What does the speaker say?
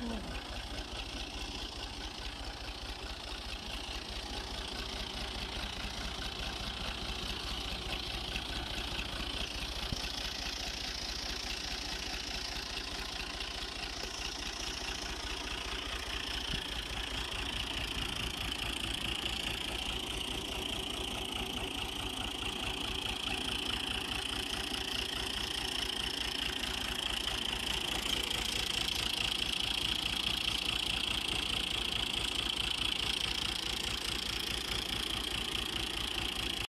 Yeah.